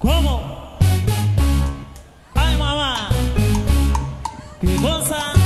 ¿Cómo? Ay, mamá. ¿Qué cosa?